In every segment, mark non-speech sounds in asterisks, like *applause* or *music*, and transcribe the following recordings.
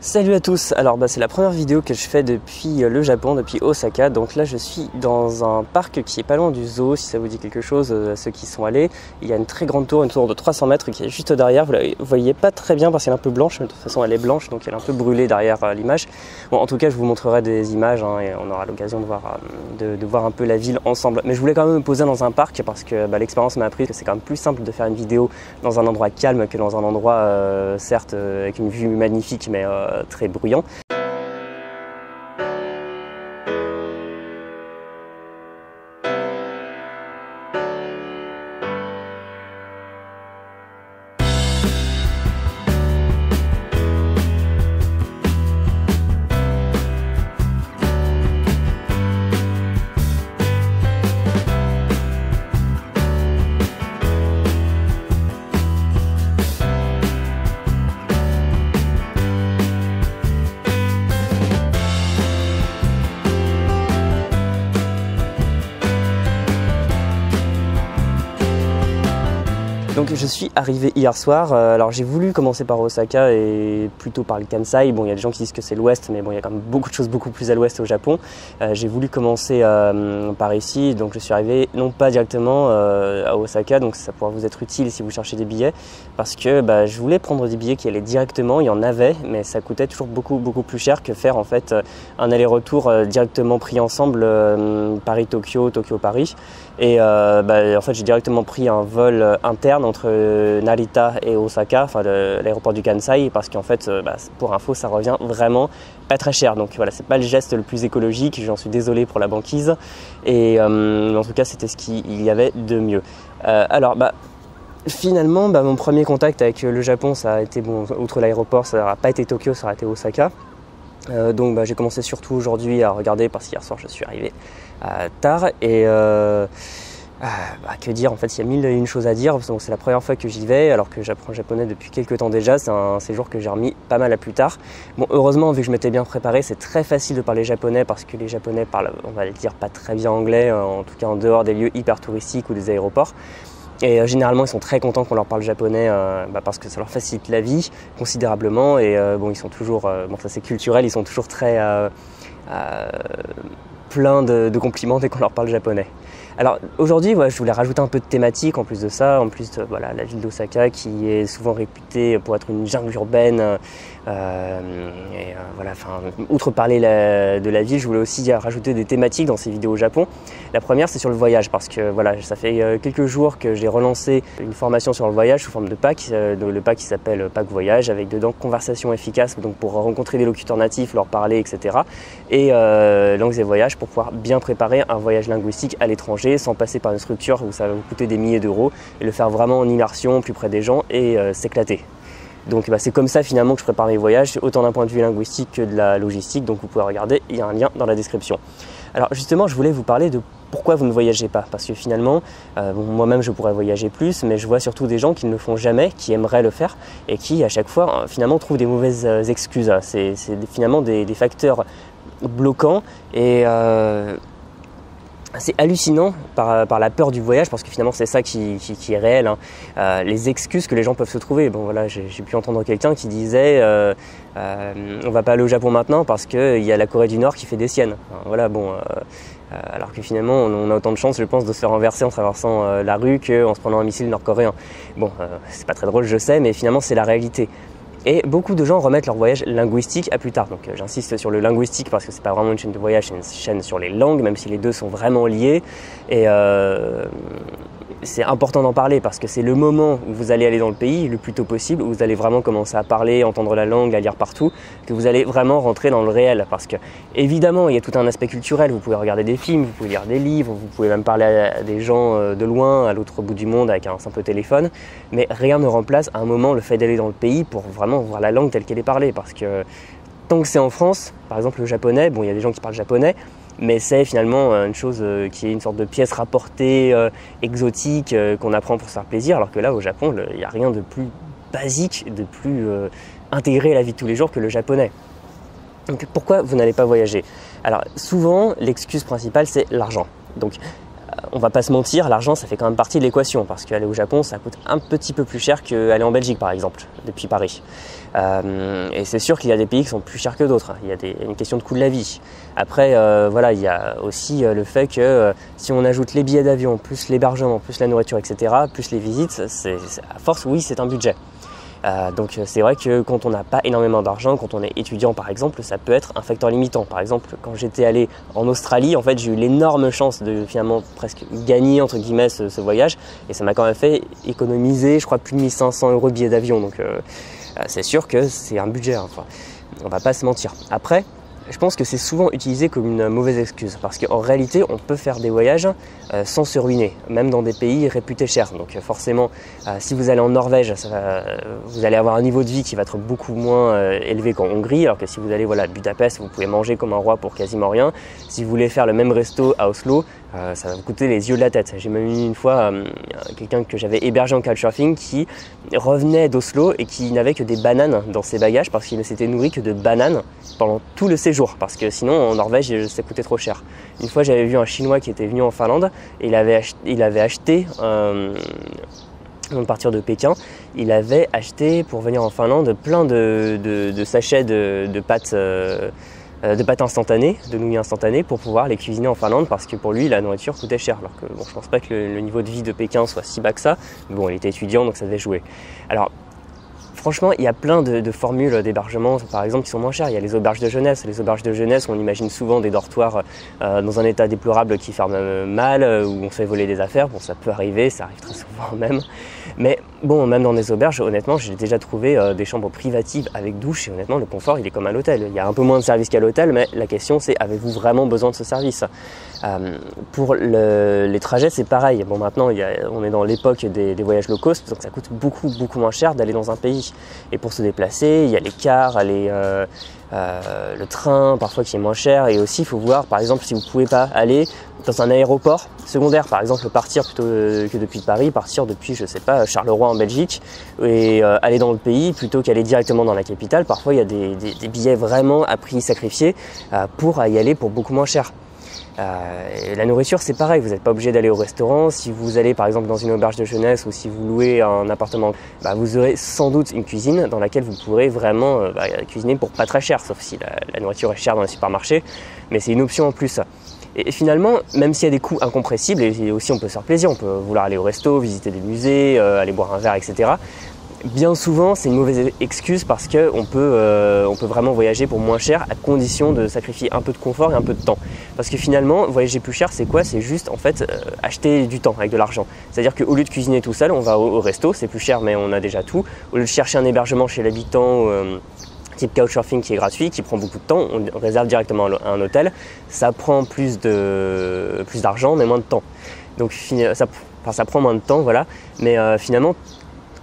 Salut à tous, alors bah, c'est la première vidéo que je fais depuis euh, le Japon, depuis Osaka, donc là je suis dans un parc qui est pas loin du zoo, si ça vous dit quelque chose, euh, à ceux qui sont allés. Il y a une très grande tour, une tour de 300 mètres qui est juste derrière, vous la voyez pas très bien parce qu'elle est un peu blanche, mais de toute façon elle est blanche, donc elle est un peu brûlée derrière euh, l'image. Bon en tout cas je vous montrerai des images hein, et on aura l'occasion de voir, de, voir un peu la ville ensemble. Mais je voulais quand même me poser dans un parc parce que bah, l'expérience m'a appris que c'est quand même plus simple de faire une vidéo dans un endroit calme que dans un endroit certes avec une vue magnifique mais très bruyant. Donc je suis arrivé hier soir. Euh, alors j'ai voulu commencer par Osaka et plutôt par le Kansai. Bon, il y a des gens qui disent que c'est l'ouest, mais bon, il y a quand même beaucoup de choses beaucoup plus à l'ouest au Japon. Euh, j'ai voulu commencer euh, par ici, donc je suis arrivé non pas directement à Osaka, donc ça pourra vous être utile si vous cherchez des billets, parce que bah, je voulais prendre des billets qui allaient directement. Il y en avait, mais ça coûtait toujours beaucoup beaucoup plus cher que faire en fait un aller-retour directement pris ensemble Paris-Tokyo, Tokyo-Paris. Et bah, en fait, j'ai directement pris un vol interne entre euh, Narita et Osaka, enfin l'aéroport du Kansai, parce qu'en fait, euh, bah, pour info, ça revient vraiment pas très cher. Donc voilà, c'est pas le geste le plus écologique, j'en suis désolé pour la banquise. Et euh, en tout cas, c'était ce qu'il y avait de mieux. alors, bah, finalement, bah, mon premier contact avec le Japon, ça a été, bon, outre l'aéroport, ça n'a pas été Tokyo, ça a été Osaka. donc bah, j'ai commencé surtout aujourd'hui à regarder parce qu'hier soir je suis arrivé tard et bah, que dire En fait, il y a mille et une choses à dire. C'est la première fois que j'y vais, alors que j'apprends japonais depuis quelques temps déjà. C'est un séjour que j'ai remis pas mal à plus tard. Bon, heureusement, vu que je m'étais bien préparé, c'est très facile de parler japonais parce que les japonais parlent, on va le dire, pas très bien anglais, euh, en tout cas en dehors des lieux hyper touristiques ou des aéroports. Et euh, généralement, ils sont très contents qu'on leur parle japonais bah, parce que ça leur facilite la vie considérablement. Et bon, ils sont toujours, bon, ça c'est culturel, ils sont toujours très pleins de, de compliments dès qu'on leur parle japonais. Alors aujourd'hui, je voulais rajouter un peu de thématique en plus de ça, en plus de voilà, la ville d'Osaka qui est souvent réputée pour être une jungle urbaine. Euh, euh, outre parler de la ville, je voulais aussi rajouter des thématiques dans ces vidéos au Japon. La première, c'est sur le voyage, parce que voilà, ça fait euh, quelques jours que j'ai relancé une formation sur le voyage sous forme de pack, le pack qui s'appelle Pack Voyage, avec dedans conversation efficace, donc pour rencontrer des locuteurs natifs, leur parler, etc. Et langues et voyages pour pouvoir bien préparer un voyage linguistique à l'étranger sans passer par une structure où ça va vous coûter des milliers d'euros et le faire vraiment en immersion, plus près des gens et s'éclater. Donc bah, c'est comme ça finalement que je prépare mes voyages, autant d'un point de vue linguistique que de la logistique. Donc vous pouvez regarder, il y a un lien dans la description. Alors justement, je voulais vous parler de pourquoi vous ne voyagez pas. Parce que finalement, euh, moi-même je pourrais voyager plus, mais je vois surtout des gens qui ne le font jamais, qui aimeraient le faire et qui à chaque fois euh, finalement trouvent des mauvaises excuses. C'est finalement des, facteurs bloquants et c'est hallucinant par, la peur du voyage parce que finalement c'est ça qui, est réel. Hein. Euh, les excuses que les gens peuvent se trouver. Bon voilà, j'ai pu entendre quelqu'un qui disait euh, euh, on va pas aller au Japon maintenant parce qu'il y a la Corée du Nord qui fait des siennes. voilà bon. alors que finalement on, a autant de chance je pense de se faire renverser en traversant la rue qu'en se prenant un missile nord-coréen. Bon c'est pas très drôle je sais mais finalement c'est la réalité. Et beaucoup de gens remettent leur voyage linguistique à plus tard. Donc euh, j'insiste sur le linguistique parce que c'est pas vraiment une chaîne de voyage, c'est une chaîne sur les langues, même si les deux sont vraiment liés. Et euh, c'est important d'en parler parce que c'est le moment où vous allez aller dans le pays le plus tôt possible, où vous allez vraiment commencer à parler, entendre la langue, à lire partout, que vous allez vraiment rentrer dans le réel. Parce que évidemment, il y a tout un aspect culturel. Vous pouvez regarder des films, vous pouvez lire des livres, vous pouvez même parler à des gens euh, de loin, à l'autre bout du monde avec un simple téléphone. Mais rien ne remplace à un moment le fait d'aller dans le pays pour vraiment voir la langue telle qu'elle est parlée. Parce que tant que c'est en France, par exemple le japonais, bon, il y a des gens qui parlent japonais, mais c'est finalement euh, une chose euh, qui est une sorte de pièce rapportée euh, exotique qu'on apprend pour se faire plaisir, alors que là au Japon, il n'y a rien de plus basique, de plus intégré à la vie de tous les jours que le japonais. Donc pourquoi vous n'allez pas voyager? Alors souvent l'excuse principale c'est l'argent. On va pas se mentir, l'argent ça fait quand même partie de l'équation parce qu'aller au Japon ça coûte un petit peu plus cher qu'aller en Belgique par exemple depuis Paris. Euh, et c'est sûr qu'il y a des pays qui sont plus chers que d'autres. Il y a une question de coût de la vie. Après, euh, voilà, il y a aussi euh, le fait que si on ajoute les billets d'avion, plus l'hébergement, plus la nourriture, etc., plus les visites, à force, oui, c'est un budget. Donc c'est vrai que quand on n'a pas énormément d'argent, quand on est étudiant par exemple, ça peut être un facteur limitant. Par exemple, quand j'étais allé en Australie, en fait j'ai eu l'énorme chance de finalement presque gagner entre guillemets ce, voyage et ça m'a quand même fait économiser, je crois, plus de 1500 euros de billets d'avion. Donc euh, c'est sûr que c'est un budget. Hein. On va pas se mentir. Après, je pense que c'est souvent utilisé comme une mauvaise excuse parce qu'en réalité, on peut faire des voyages euh, sans se ruiner, même dans des pays réputés chers. Donc euh, forcément, euh, si vous allez en Norvège, vous allez avoir un niveau de vie qui va être beaucoup moins élevé qu'en Hongrie, alors que si vous allez voilà, à Budapest, vous pouvez manger comme un roi pour quasiment rien. Si vous voulez faire le même resto à Oslo, ça va vous coûter les yeux de la tête. J'ai même eu une fois quelqu'un que j'avais hébergé en couchsurfing qui revenait d'Oslo et qui n'avait que des bananes dans ses bagages parce qu'il ne s'était nourri que de bananes pendant tout le séjour parce que sinon en Norvège ça coûtait trop cher. Une fois j'avais vu un Chinois qui était venu en Finlande et il avait, acheté, euh, de partir de Pékin, il avait acheté pour venir en Finlande plein de, sachets de, pâtes. Euh, de pâtes instantanées, de nouilles instantanées pour pouvoir les cuisiner en Finlande parce que pour lui la nourriture coûtait cher. Alors que bon, je pense pas que le, niveau de vie de Pékin soit si bas que ça. Mais bon, il était étudiant donc ça devait jouer. Alors Franchement, il y a plein de, formules d'hébergement, par exemple, qui sont moins chères. Il y a les auberges de jeunesse. Les auberges de jeunesse, on imagine souvent des dortoirs euh, dans un état déplorable qui ferment mal, euh, où on se fait voler des affaires. Bon, ça peut arriver, ça arrive très souvent *laughs* même. Mais bon, même dans des auberges, honnêtement, j'ai déjà trouvé euh, des chambres privatives avec douche et honnêtement, le confort, il est comme à l'hôtel. Il y a un peu moins de service qu'à l'hôtel, mais la question c'est avez-vous vraiment besoin de ce service? Pour les trajets, c'est pareil. Bon, maintenant, on est dans l'époque des, voyages low cost, donc ça coûte beaucoup, beaucoup moins cher d'aller dans un pays. Et pour se déplacer, il y a les cars, euh, euh, le train parfois qui est moins cher. Et aussi, il faut voir, par exemple, si vous ne pouvez pas aller dans un aéroport secondaire, par exemple, partir plutôt que depuis Paris, partir depuis, je sais pas, Charleroi en Belgique, et euh, aller dans le pays plutôt qu'aller directement dans la capitale. Parfois, il y a des, billets vraiment à prix sacrifié pour y aller pour beaucoup moins cher. Euh, la nourriture, c'est pareil, vous n'êtes pas obligé d'aller au restaurant. Si vous allez par exemple dans une auberge de jeunesse ou si vous louez un appartement, bah, vous aurez sans doute une cuisine dans laquelle vous pourrez vraiment euh, bah, cuisiner pour pas très cher, sauf si la, nourriture est chère dans les supermarchés, mais c'est une option en plus. Et, finalement, même s'il y a des coûts incompressibles, et aussi on peut se faire plaisir, on peut vouloir aller au resto, visiter des musées, euh, aller boire un verre, etc bien souvent, c'est une mauvaise excuse parce qu'on peut, euh, peut vraiment voyager pour moins cher à condition de sacrifier un peu de confort et un peu de temps. Parce que finalement, voyager plus cher, c'est quoi? C'est juste en fait euh, acheter du temps avec de l'argent. C'est-à-dire qu'au lieu de cuisiner tout seul, on va au, resto, c'est plus cher mais on a déjà tout. Au lieu de chercher un hébergement chez l'habitant, type couchsurfing qui est gratuit, qui prend beaucoup de temps, on réserve directement un hôtel. Ça prend plus de plus d'argent mais moins de temps. Donc ça, prend moins de temps, voilà. Mais finalement,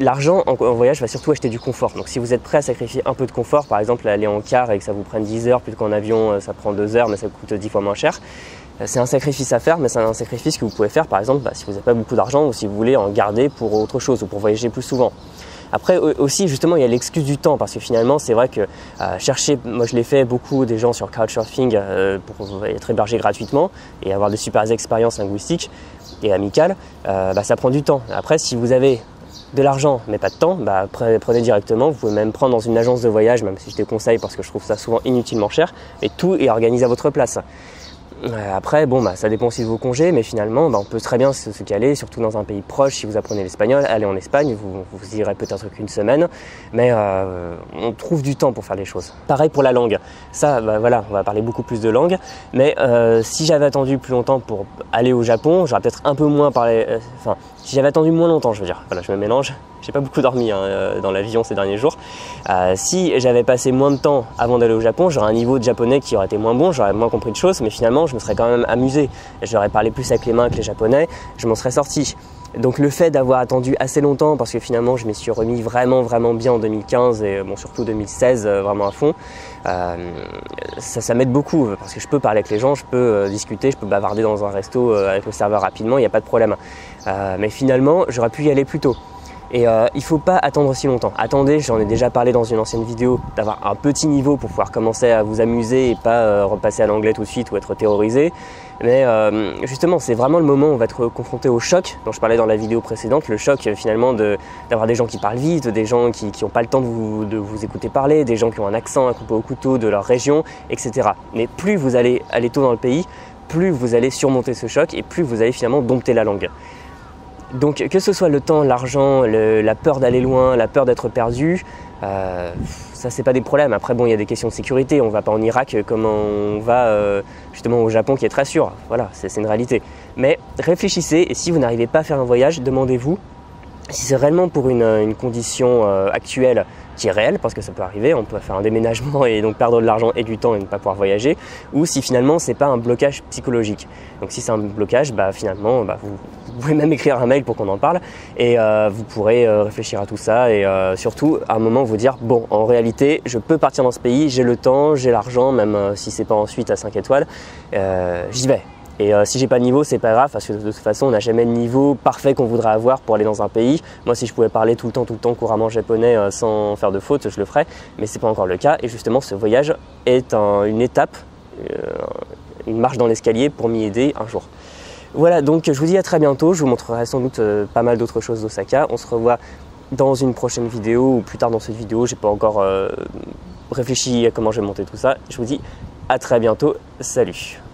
L'argent en, voyage va surtout acheter du confort. Donc si vous êtes prêt à sacrifier un peu de confort, par exemple aller en car et que ça vous prenne 10 heures plutôt qu'en avion euh, ça prend 2 heures mais ça coûte 10 fois moins cher, euh, c'est un sacrifice à faire, mais c'est un sacrifice que vous pouvez faire par exemple bah, si vous n'avez pas beaucoup d'argent ou si vous voulez en garder pour autre chose ou pour voyager plus souvent. Après aussi justement il y a l'excuse du temps parce que finalement c'est vrai que euh, chercher, moi je l'ai fait beaucoup des gens sur Couchsurfing pour être hébergé gratuitement et avoir de super expériences linguistiques et amicales, bah, ça prend du temps. Après si vous avez de l'argent mais pas de temps, bah, prenez directement. Vous pouvez même prendre dans une agence de voyage, même si je déconseille parce que je trouve ça souvent inutilement cher, et tout est organisé à votre place. Euh, après, bon, bah, ça dépend aussi de vos congés, mais finalement, bah, on peut très bien se, caler, surtout dans un pays proche. Si vous apprenez l'espagnol, allez en Espagne, vous, vous irez peut-être qu'une semaine, mais euh, on trouve du temps pour faire les choses. Pareil pour la langue. Ça, bah, voilà, on va parler beaucoup plus de langue, mais euh, si j'avais attendu plus longtemps pour aller au Japon, j'aurais peut-être un peu moins parlé. Enfin, si j'avais attendu moins longtemps, je veux dire. Voilà, je me mélange. J'ai pas beaucoup dormi hein, euh, dans l'avion ces derniers jours. Euh, si j'avais passé moins de temps avant d'aller au Japon, j'aurais un niveau de japonais qui aurait été moins bon, j'aurais moins compris de choses, mais finalement, je me serais quand même amusé. J'aurais parlé plus avec les mains que les japonais, je m'en serais sorti. Donc le fait d'avoir attendu assez longtemps, parce que finalement je m'y suis remis vraiment vraiment bien en 2015 et bon surtout 2016 euh, vraiment à fond, ça, ça m'aide beaucoup parce que je peux parler avec les gens, je peux discuter, je peux bavarder dans un resto avec le serveur rapidement, il n'y a pas de problème. mais finalement j'aurais pu y aller plus tôt. Et euh, il ne faut pas attendre si longtemps. Attendez, j'en ai déjà parlé dans une ancienne vidéo, d'avoir un petit niveau pour pouvoir commencer à vous amuser et pas euh, repasser à l'anglais tout de suite ou être terrorisé. Mais euh, justement, c'est vraiment le moment où on va être confronté au choc dont je parlais dans la vidéo précédente, le choc finalement d'avoir des gens qui parlent vite, des gens qui n'ont pas le temps de vous, écouter parler, des gens qui ont un accent, un coupé au couteau de leur région, etc. Mais plus vous allez aller tôt dans le pays, plus vous allez surmonter ce choc et plus vous allez finalement dompter la langue. Donc que ce soit le temps, l'argent, la peur d'aller loin, la peur d'être perdu, euh, ça c'est pas des problèmes. Après bon, il y a des questions de sécurité. On va pas en Irak comme on va euh, justement au Japon qui est très sûr. Voilà, c'est une réalité. Mais réfléchissez et si vous n'arrivez pas à faire un voyage, demandez-vous si c'est réellement pour une, condition euh, actuelle qui est réelle, parce que ça peut arriver, on peut faire un déménagement et donc perdre de l'argent et du temps et ne pas pouvoir voyager, ou si finalement c'est pas un blocage psychologique. Donc si c'est un blocage, bah finalement bah, vous, pouvez même écrire un mail pour qu'on en parle et euh, vous pourrez euh, réfléchir à tout ça et surtout à un moment vous dire bon en réalité je peux partir dans ce pays, j'ai le temps, j'ai l'argent, même si c'est pas ensuite à 5 étoiles, j'y vais. Et euh, si j'ai pas de niveau, c'est pas grave parce que de toute façon, on n'a jamais de niveau parfait qu'on voudrait avoir pour aller dans un pays. Moi, si je pouvais parler tout le temps, tout le temps couramment japonais euh, sans faire de faute, je le ferais. Mais c'est pas encore le cas. Et justement, ce voyage est une étape, euh, une marche dans l'escalier pour m'y aider un jour. Voilà, donc je vous dis à très bientôt. Je vous montrerai sans doute pas mal d'autres choses d'Osaka. On se revoit dans une prochaine vidéo ou plus tard dans cette vidéo. J'ai pas encore réfléchi à comment je vais monter tout ça. Je vous dis à très bientôt. Salut